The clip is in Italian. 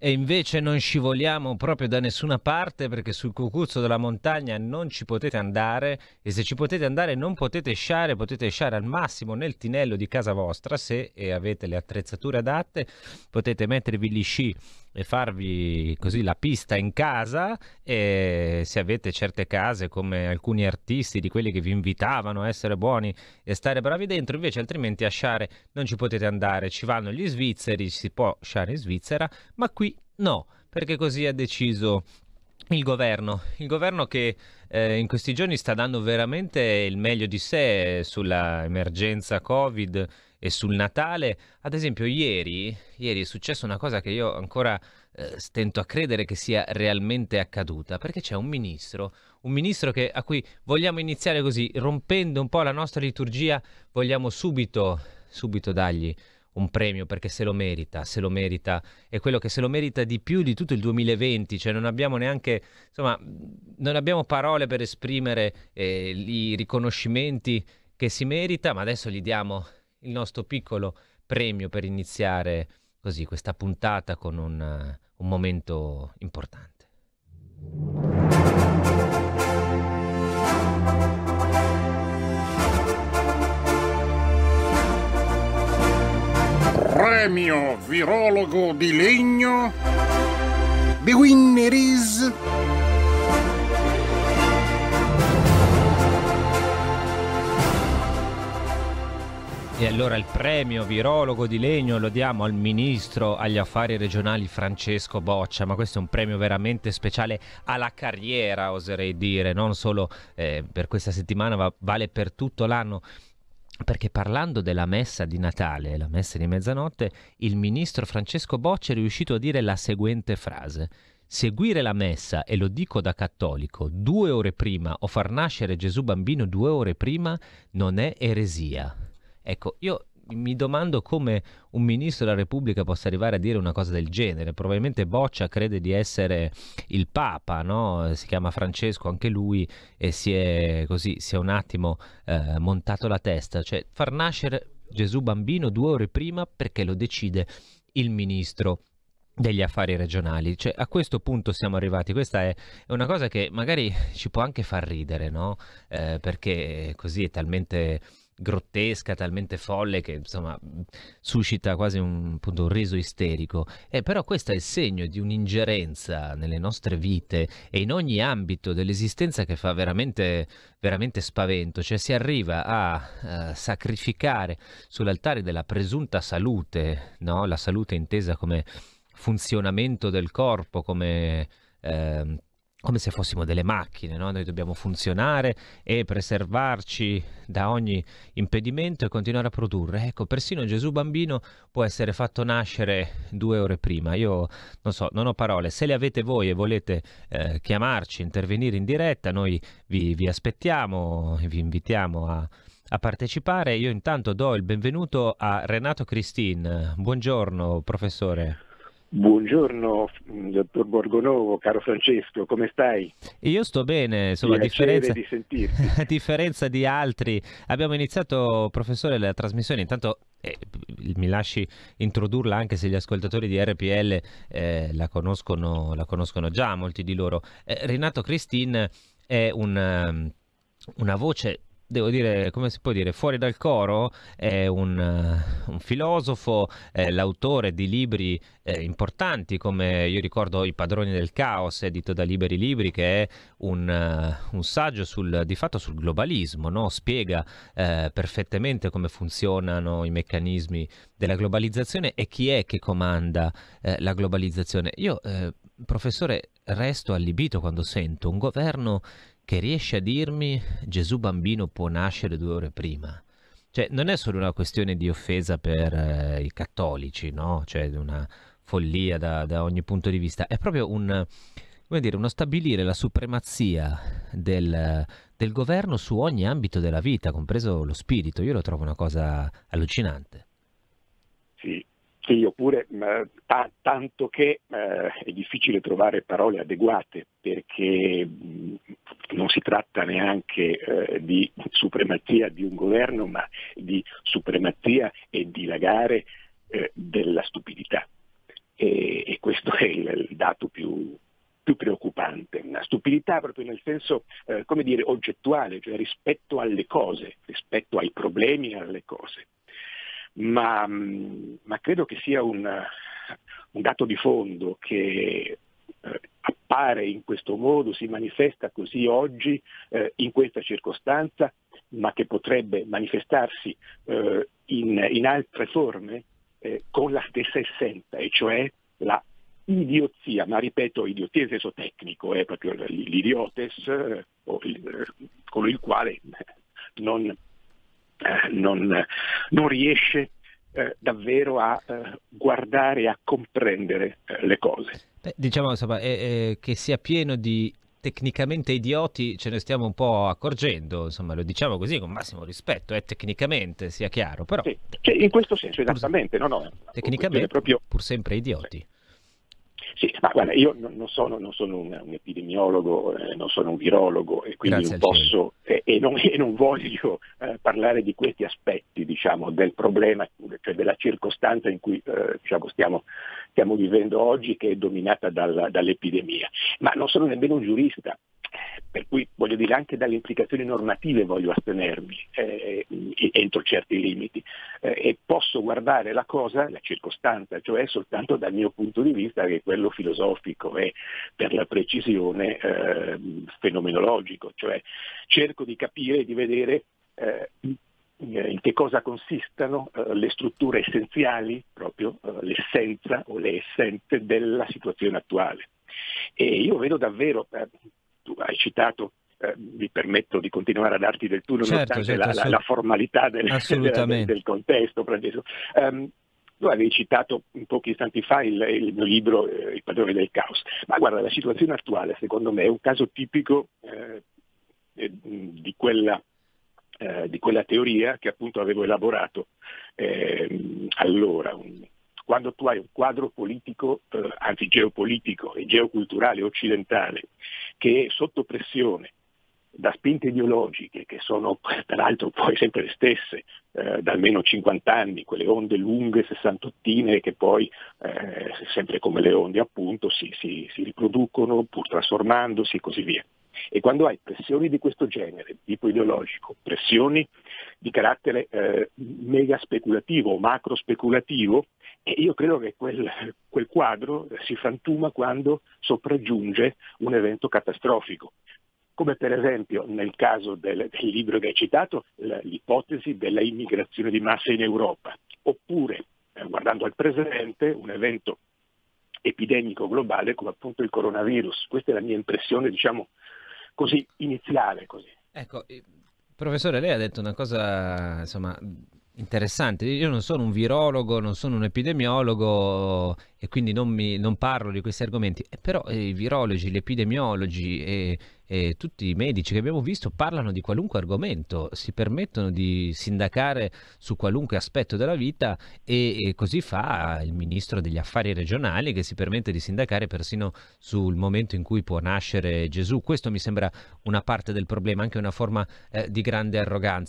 E invece non scivoliamo proprio da nessuna parte perché sul cucuzzo della montagna non ci potete andare e se ci potete andare non potete sciare, potete sciare al massimo nel tinello di casa vostra se avete le attrezzature adatte, potete mettervi gli sci e farvi così la pista in casa e se avete certe case come alcuni artisti di quelli che vi invitavano a essere buoni e stare bravi dentro, invece altrimenti a sciare non ci potete andare, ci vanno gli svizzeri, si può sciare in Svizzera, ma qui no, perché così ha deciso il governo, il governo che eh, in questi giorni sta dando veramente il meglio di sé sulla emergenza Covid e sul Natale. Ad esempio, ieri, ieri è successa una cosa che io ancora eh, stento a credere che sia realmente accaduta, perché c'è un ministro, un ministro che, a cui vogliamo iniziare così, rompendo un po' la nostra liturgia, vogliamo subito, subito dargli un premio perché se lo merita, se lo merita, è quello che se lo merita di più di tutto il 2020, cioè non abbiamo neanche, insomma, non abbiamo parole per esprimere eh, i riconoscimenti che si merita, ma adesso gli diamo il nostro piccolo premio per iniziare così questa puntata con un, un momento importante. Premio virologo di legno The winner is E allora il premio virologo di legno lo diamo al ministro agli affari regionali Francesco Boccia, ma questo è un premio veramente speciale alla carriera, oserei dire, non solo eh, per questa settimana, ma vale per tutto l'anno. Perché parlando della messa di Natale, la messa di mezzanotte, il ministro Francesco Boccia è riuscito a dire la seguente frase. Seguire la messa, e lo dico da cattolico, due ore prima o far nascere Gesù bambino due ore prima non è eresia. Ecco, io mi domando come un ministro della Repubblica possa arrivare a dire una cosa del genere. Probabilmente Boccia crede di essere il Papa, no? Si chiama Francesco anche lui e si è così, si è un attimo eh, montato la testa. Cioè, far nascere Gesù bambino due ore prima perché lo decide il ministro degli affari regionali. Cioè, a questo punto siamo arrivati. Questa è, è una cosa che magari ci può anche far ridere, no? Eh, perché così è talmente grottesca, talmente folle che insomma suscita quasi un, appunto, un riso isterico. Eh, però questo è il segno di un'ingerenza nelle nostre vite e in ogni ambito dell'esistenza che fa veramente, veramente spavento. Cioè si arriva a, a sacrificare sull'altare della presunta salute, no? la salute intesa come funzionamento del corpo, come... Eh, come se fossimo delle macchine, no? noi dobbiamo funzionare e preservarci da ogni impedimento e continuare a produrre. Ecco, persino Gesù bambino può essere fatto nascere due ore prima. Io non so, non ho parole. Se le avete voi e volete eh, chiamarci, intervenire in diretta, noi vi, vi aspettiamo vi invitiamo a, a partecipare. Io intanto do il benvenuto a Renato Cristin. Buongiorno, professore. Buongiorno, dottor Borgonovo, caro Francesco, come stai? Io sto bene, insomma, a differenza di, a differenza di altri. Abbiamo iniziato, professore, la trasmissione, intanto eh, mi lasci introdurla anche se gli ascoltatori di RPL eh, la, conoscono, la, conoscono, già, molti di loro. Eh, Renato Cristin è un, una voce devo dire, come si può dire, fuori dal coro, è un, uh, un filosofo, è l'autore di libri eh, importanti come io ricordo I padroni del caos, edito da Liberi Libri, che è un, uh, un saggio sul, di fatto sul globalismo, no? spiega eh, perfettamente come funzionano i meccanismi della globalizzazione e chi è che comanda eh, la globalizzazione. Io, eh, professore, resto allibito quando sento un governo che riesce a dirmi Gesù bambino può nascere due ore prima. Cioè, non è solo una questione di offesa per eh, i cattolici, no? Cioè, una follia da, da, ogni punto di vista. È proprio un, dire, uno stabilire la supremazia del, del governo su ogni ambito della vita, compreso lo spirito. Io lo trovo una cosa allucinante. Sì, oppure t- tanto che eh, è difficile trovare parole adeguate perché non si tratta neanche eh, di supremazia di un governo, ma di supremazia e dilagare eh, della stupidità. e, e questo è il, il dato più, più preoccupante, una stupidità proprio nel senso, eh, come dire, oggettuale, cioè rispetto alle cose, rispetto ai problemi e alle cose. Ma, mm, ma credo che sia un, un, dato di fondo che eh, appare in questo modo, si manifesta così oggi, eh, in questa circostanza, ma che potrebbe manifestarsi eh, in, in, altre forme eh, con la stessa essenza, e cioè la idiozia, ma ripeto, idiozia in senso tecnico, è proprio l'idiotes, eh, colui il quale non, eh, non, non riesce eh, davvero a eh, guardare e a comprendere eh, le cose. Beh, diciamo insomma, che sia pieno di tecnicamente idioti ce ne stiamo un po' accorgendo, insomma lo diciamo così con massimo rispetto, eh, tecnicamente sia chiaro, però... Sì, cioè, in questo senso esattamente, no, no, tecnicamente proprio... pur sempre idioti. Sì. Sì, ma guarda, io non sono, non sono un, un, epidemiologo, eh, non sono un virologo e quindi Grazie non posso eh, e, non, e, non, voglio eh, parlare di questi aspetti diciamo, del problema, cioè della circostanza in cui eh, diciamo, stiamo, stiamo, vivendo oggi che è dominata dal, dall'epidemia. Ma non sono nemmeno un giurista, per cui voglio dire anche dalle implicazioni normative voglio astenermi eh, entro certi limiti eh, e posso guardare la cosa, la circostanza, cioè soltanto dal mio punto di vista che è quello filosofico e per la precisione eh, fenomenologico, cioè cerco di capire e di vedere eh, in che cosa consistano uh, le strutture essenziali, proprio l'essenza o le essenze della situazione attuale. E io vedo davvero, eh, tu hai citato eh, mi permetto di continuare a darti del tu nonostante certo, certo, la, la, la, formalità del, del, del contesto, Francesco. Um, tu avevi citato un pochi istanti fa il, il mio libro eh, Il padrone del caos, ma guarda, la situazione attuale secondo me è un caso tipico eh, eh di, quella, eh, di, quella, teoria che appunto avevo elaborato ehm, allora, un, quando tu hai un quadro politico, eh, anzi geopolitico e geoculturale occidentale, che è sotto pressione da spinte ideologiche che sono peraltro poi sempre le stesse eh, da almeno 50 anni, quelle onde lunghe, sessantottine che poi eh, sempre come le onde appunto si, si, si riproducono pur trasformandosi e così via. E quando hai pressioni di questo genere, tipo ideologico, pressioni di carattere eh, mega speculativo macro speculativo, io credo che quel, quel quadro si frantuma quando sopraggiunge un evento catastrofico come per esempio nel caso del, del, libro che hai citato, l'ipotesi della immigrazione di massa in Europa, oppure, eh, guardando al presente, un evento epidemico globale come appunto il coronavirus. Questa è la mia impressione, diciamo, così iniziale. Così. Ecco, professore, lei ha detto una cosa, insomma, Interessante, io non sono un virologo, non sono un epidemiologo e quindi non, mi, non parlo di questi argomenti, eh, però eh, i virologi, gli epidemiologi e, e, tutti i medici che abbiamo visto parlano di qualunque argomento, si permettono di sindacare su qualunque aspetto della vita e, e così fa il ministro degli affari regionali che si permette di sindacare persino sul momento in cui può nascere Gesù. Questo mi sembra una parte del problema, anche una forma eh, di grande arroganza.